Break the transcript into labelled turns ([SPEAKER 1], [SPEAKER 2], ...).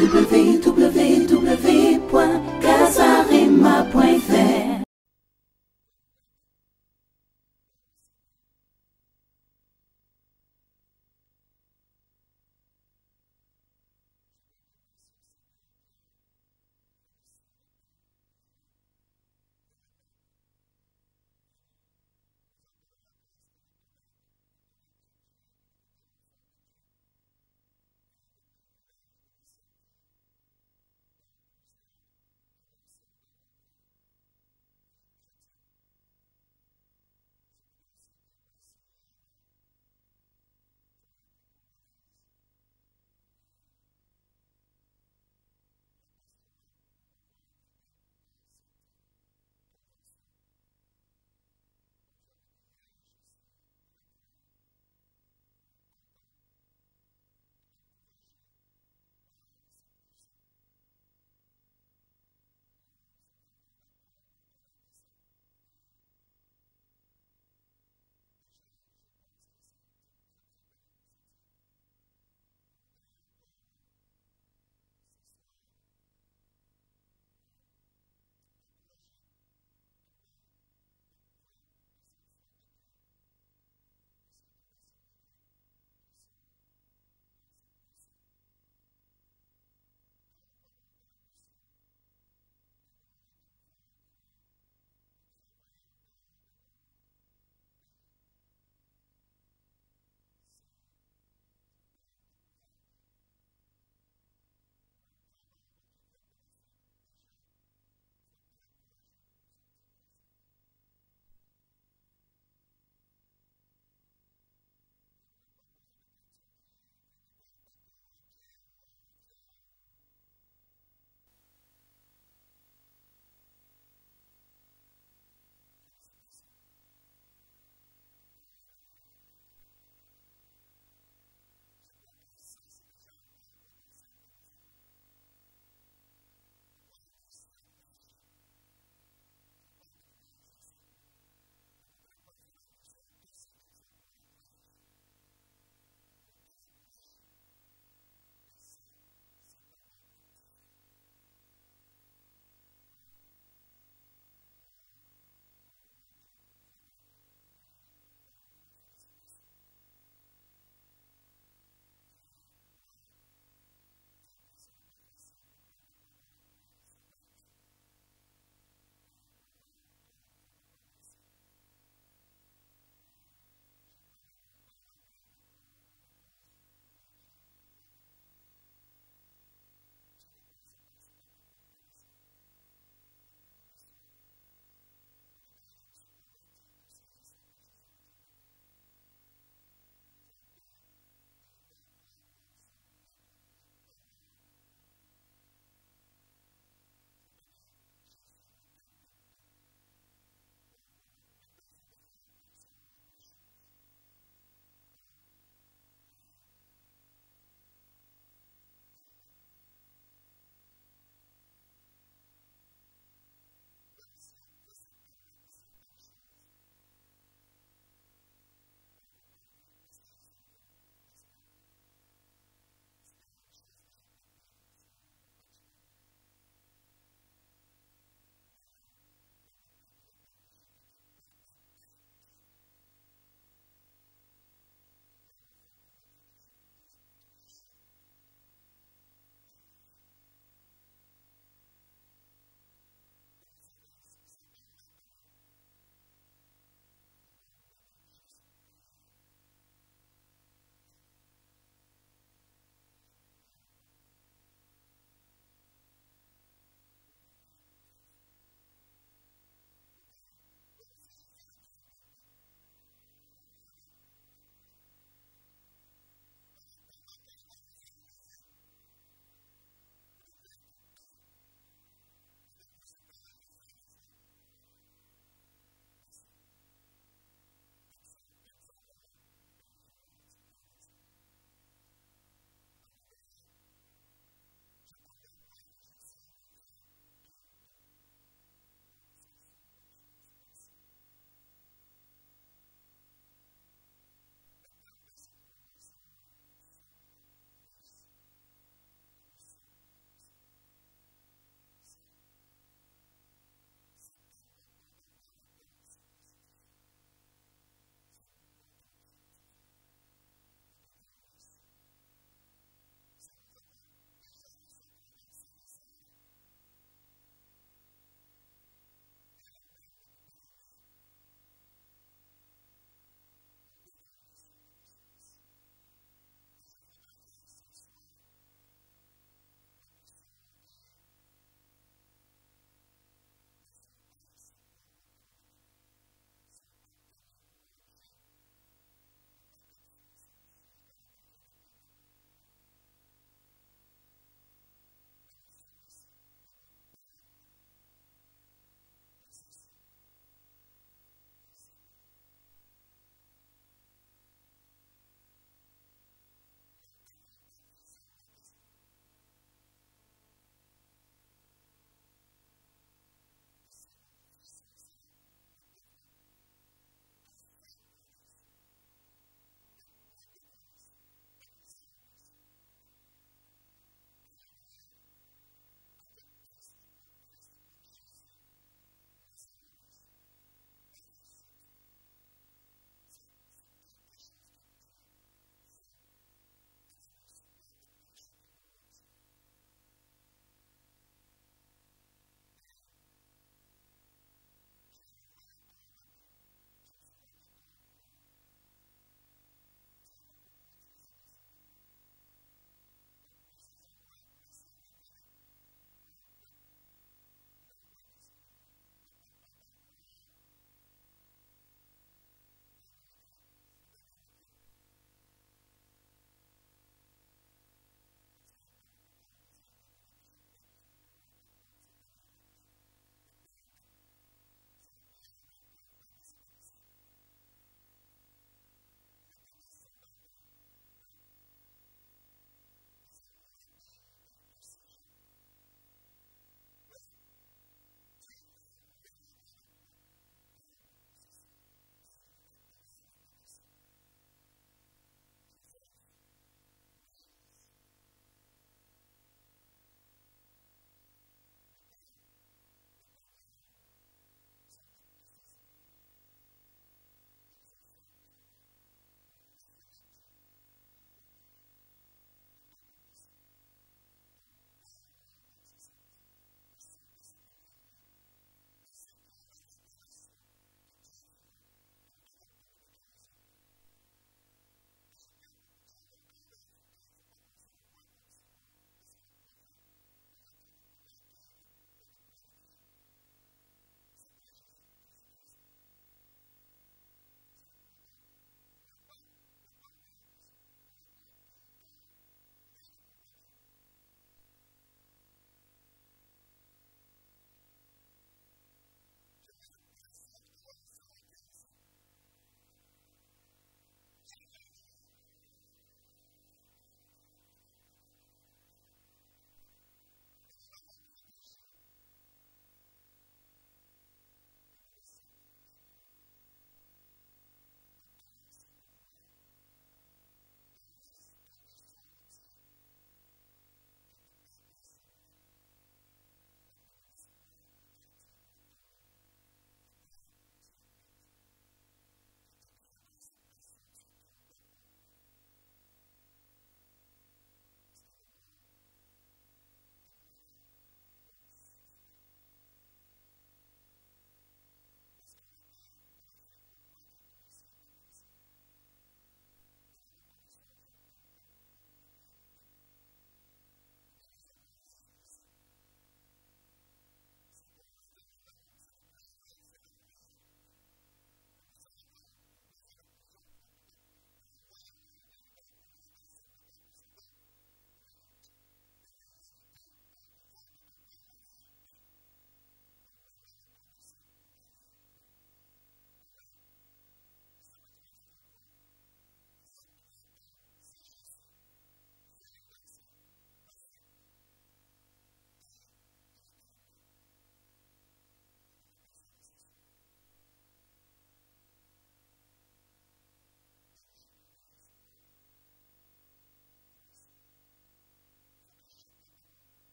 [SPEAKER 1] www.casarema.fr